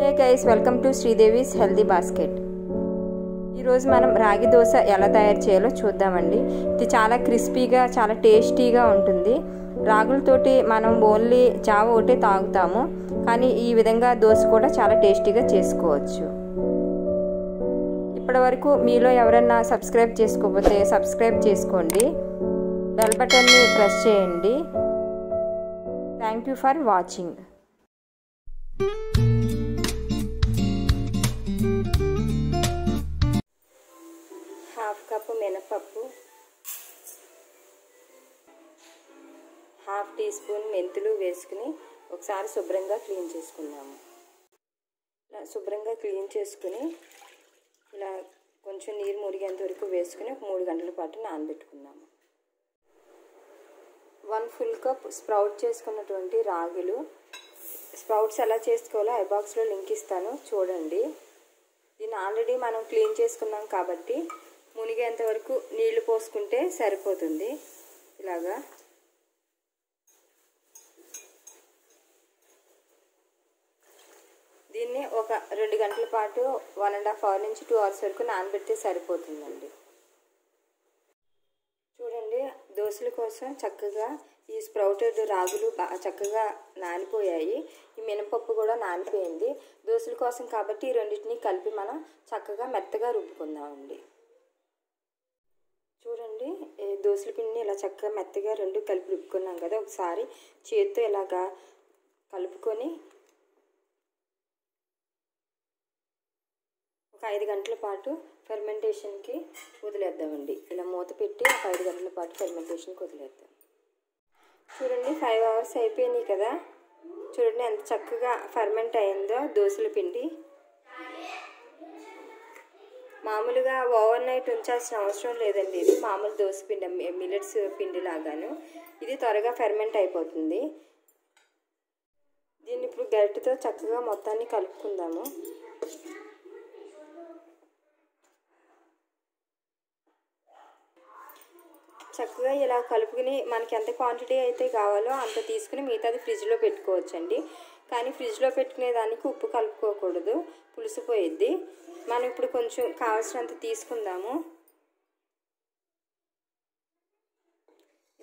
Hey guys welcome to Sridevi's healthy basket. ఈరోజు మనం రాగి దోశ ఎలా తయారు చేయాలో చూద్దామండి. ఇది చాలా క్రిస్పీగా చాలా టేస్టీగా ఉంటుంది. రాగులతోటి మనం ఓన్లీ జావ ఒకటే తాగుతాము. కానీ ఈ విధంగా దోశ కూడా చాలా టేస్టీగా చేసుకోవచ్చు. ఇప్పటి వరకు మీలో ఎవరన్నా సబ్స్క్రైబ్ చేసుకోకపోతే సబ్స్క్రైబ్ చేసుకోండి. బెల్ బటన్ని ప్రెస్ చేయండి. Thank you for watching. పప్పు. హాఫ్ టీ స్పూన్ మెంతులు వేసుకుని ఒకసారి శుభ్రంగా క్లీన్ చేసుకుందాము. ఇలా శుభ్రంగా క్లీన్ చేసుకుని ఇలా కొంచెం నీరు మురిగేంత వరకు వేసుకుని ఒక మూడు గంటల పాటు నానబెట్టుకుందాము. వన్ ఫుల్ కప్ స్ప్రౌట్ చేసుకున్నటువంటి రాగులు. స్ప్రౌట్స్ ఎలా చేసుకోవాలో ఐ బాక్స్లో లింక్ ఇస్తాను చూడండి. దీన్ని ఆల్రెడీ మనం క్లీన్ చేసుకున్నాం కాబట్టి మునిగేంత వరకు నీళ్ళు పోసుకుంటే సరిపోతుంది. ఇలాగా. దీన్ని ఒక రెండు గంటల పాటు వన్ అండ్ హాఫ్ అవర్ నుంచి టూ అవర్స్ వరకు నానబెడితే సరిపోతుందండి. చూడండి దోశల కోసం చక్కగా ఈ స్ప్రౌటెడ్ రాగులు బాగా చక్కగా నానిపోయాయి. ఈ మినపప్పు కూడా నానిపోయింది. దోశల కోసం కాబట్టి ఈ రెండింటిని కలిపి మనం చక్కగా మెత్తగా రుబ్బుకుందామండి. చూడండి దోశల పిండిని ఇలా చక్కగా మెత్తగా రెండు కలిపి రుక్కున్నాం కదా ఒకసారి చేత్తో ఇలాగా కలుపుకొని ఒక ఐదు గంటల పాటు ఫెర్మెంటేషన్కి వదిలేద్దామండి. ఇలా మూత పెట్టి ఒక ఐదు గంటల పాటు ఫెర్మెంటేషన్కి వదిలేద్దాం. చూడండి ఫైవ్ అవర్స్ అయిపోయినాయి కదా. చూడండి ఎంత చక్కగా ఫర్మెంట్ అయిందో దోశల పిండి. మామూలుగా ఓవర్ నైట్ ఉంచాల్సిన అవసరం లేదండి. ఇది మామూలు దోశ పిండి మిల్లెట్స్ పిండి లాగాను. ఇది త్వరగా ఫెర్మెంట్ అయిపోతుంది. దీన్ని ఇప్పుడు గరిటెతో చక్కగా మొత్తాన్ని కలుపుకుందాము. చక్కగా ఇలా కలుపుకుని మనకి ఎంత క్వాంటిటీ అయితే కావాలో అంత తీసుకుని మిగతాది ఫ్రిడ్జ్లో పెట్టుకోవచ్చండి. కానీ ఫ్రిడ్జ్లో పెట్టుకునే దానికి ఉప్పు కలుపుకోకూడదు. పులిసిపోయిద్ది మనం ఇప్పుడు కొంచెం కావాల్సినంత తీసుకుందాము.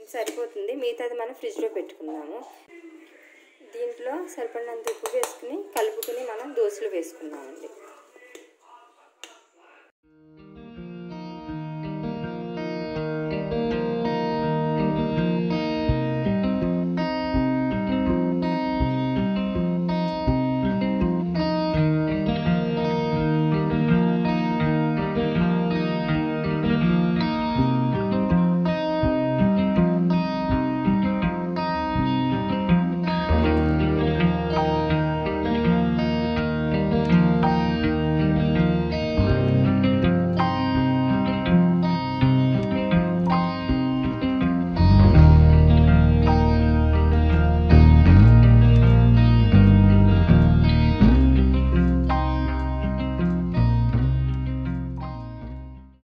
సరిపోతుంది. మిగతాది మనం ఫ్రిడ్జ్లో పెట్టుకుందాము. దీంట్లో సరిపడినంత ఉప్పు వేసుకుని కలుపుకుని మనం దోశలు వేసుకుందామండి.